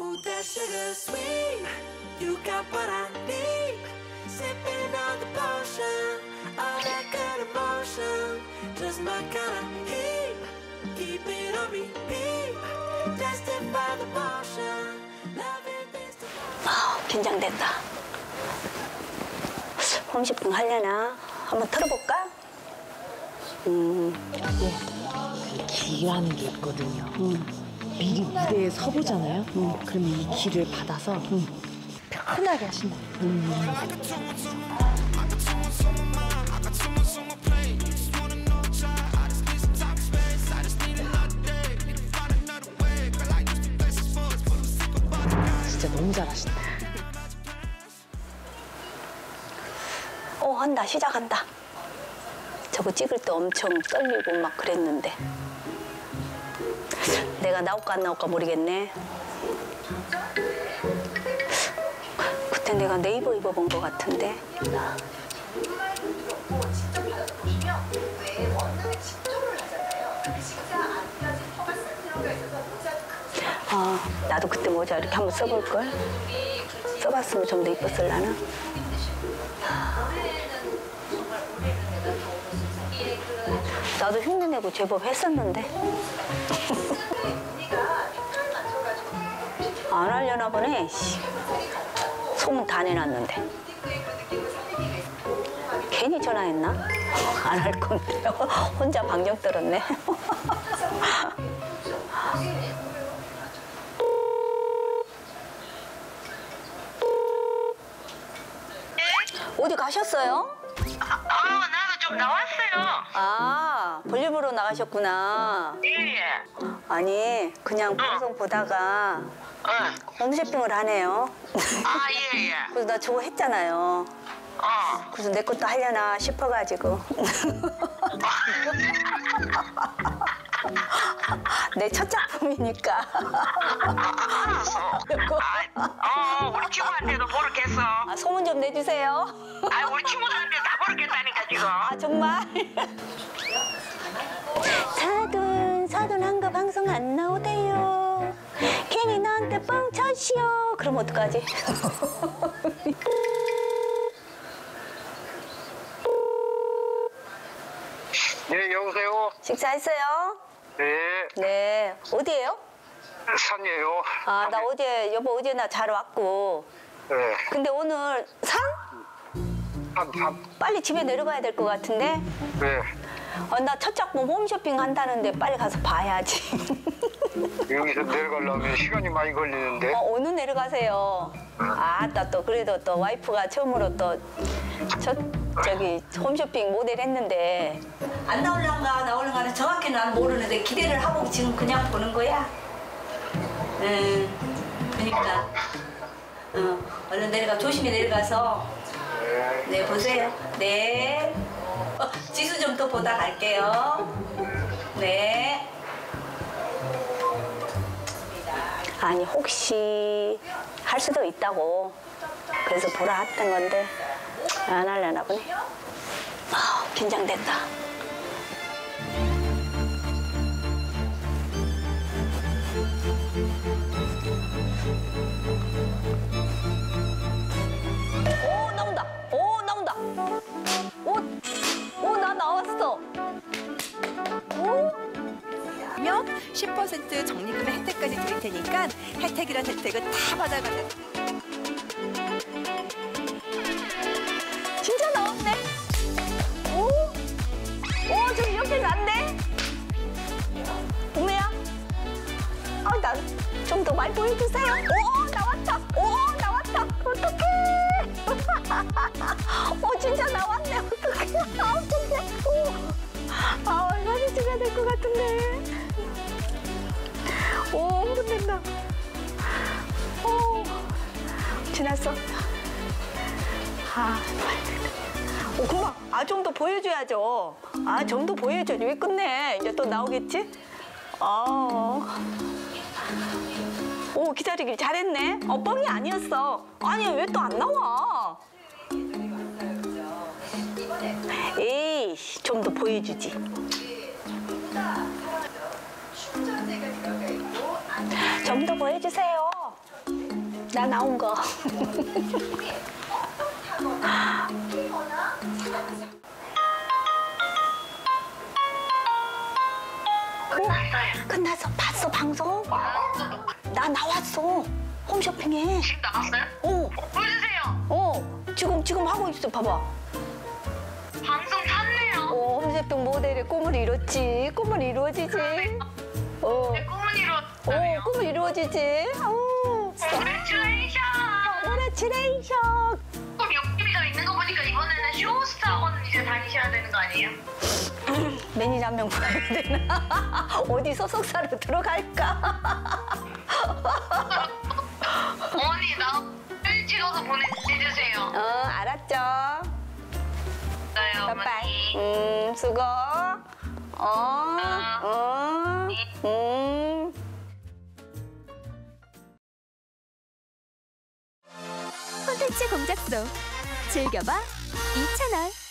Ooh, that sugar sweet. You got what I need. Sipping on the potion. All that good emotion. Just my kind of heat. Keep it on repeat. Tested by the motion. Loving this to 아, 긴장된다. 홈쇼핑 하려나? 한번 털어볼까? 기라는 게 있거든요. 미리 무대에 서보잖아요. 그러면 이 기를 받아서 편하게 하신다. 진짜 너무 잘하신다. 어, 한다, 시작한다. 저거 찍을 때 엄청 떨리고 막 그랬는데. 내가 나올까 안 나올까 모르겠네. 그때 내가 네이버 입어본 것 같은데. 아, 나도 그때 모자 이렇게 한번 써볼걸? 써봤으면 좀 더 이뻤을라나? 나도 흉내내고 제법 했었는데. 안 하려나 보네. 씨. 소문 다 내놨는데. 괜히 전화했나? 안 할 건데. 혼자 방정 떨었네. 어디 가셨어요? 아, 나도 좀 나왔어요. 아, 볼일보러 나가셨구나. 예, 예. 아니, 그냥 방송 보다가 어. 홈쇼핑을 하네요. 아, 예, 예. 그래서 나 저거 했잖아요. 어. 그래서 내 것도 하려나 싶어가지고. 내첫 작품이니까. 알았어. 아, 어, 우리 친구한테도 모르겠어. 아, 소문 좀 내주세요. 아, 우리 친구들한테 다 모르겠다니까, 지금. 아, 정말. 사돈, 사돈 한거 방송 안 나오대요. 괜히 나한테 뻥 쳤시오. 그럼 어떡하지? 네, 여보세요? 식사했어요? 네, 네. 어디에요? 산이에요. 아, 나 어제, 여보 어제 나 잘 왔고. 네, 근데 오늘 산? 산, 산. 빨리 집에 내려가야 될 것 같은데? 네, 어, 나 첫 작품 홈쇼핑 한다는데 빨리 가서 봐야지. 여기서 내려가려면 시간이 많이 걸리는데. 어, 오늘 내려가세요. 아, 또, 또, 그래도 또 와이프가 처음으로 또, 저, 저기, 홈쇼핑 모델 했는데. 안 나올란가, 나올란가는 정확히 난 모르는데 기대를 하고 지금 그냥 보는 거야. 음, 그니까. 어, 얼른 내려가, 조심히 내려가서. 네, 보세요. 네. 어, 지수 좀또 보다 갈게요. 네. 아니 혹시 할 수도 있다고 그래서 보라 했던 건데 안 하려나 보네 아 긴장된다 10% 적립금의 혜택까지 드릴 테니까 혜택이란 혜택을 다 받아가는 진짜 나왔네. 오, 오, 좀 이렇게 났네. 봄이야. 아, 나좀더 많이 보여주세요. 오, 나왔다. 오, 나왔다. 어떡해. 오, 진짜 나왔네. 어떡해. 아, 어떡해. 오. 아, 사진 찍어야 될 것 같은데. 오, 흥분된다. 오, 지났어. 아, 오, 금방. 아, 좀 더 보여줘야죠. 아, 좀 더 보여줘야지. 왜 끝내? 이제 또 나오겠지? 아. 오, 기다리길 잘했네. 어, 뻥이 아니었어. 아니, 왜 또 안 나와? 에이, 좀 더 보여주지. 좀더 보여주세요. 나 나온 거. 끝났어요. 끝났어. 봤어 방송? 나 나왔어. 홈쇼핑에. 지금 나왔어요? 어, 보여주세요. 어. 지금 지금 하고 있어. 봐봐. 방송 탔네요. 어, 홈쇼핑 모델의 꿈을 이뤘지. 꿈을 이루어지지. 어, 이뤘다네요. 꿈을 이루어지지. 어, Congratulation. 오라치레이션. 그럼 옆집이가 있는 거 보니까 이번에는 쇼호스트 학원 이제 다니셔야 되는 거 아니에요? 매니저 한 명 구해야 되나? 어디 소속사로 들어갈까? 어머니 나 사진 찍어서 보내주세요. 어, 알았죠. 나요 빠빠이. 음, 수고. 어, 어, 음. 콘텐츠 공작소. 즐겨봐 이채널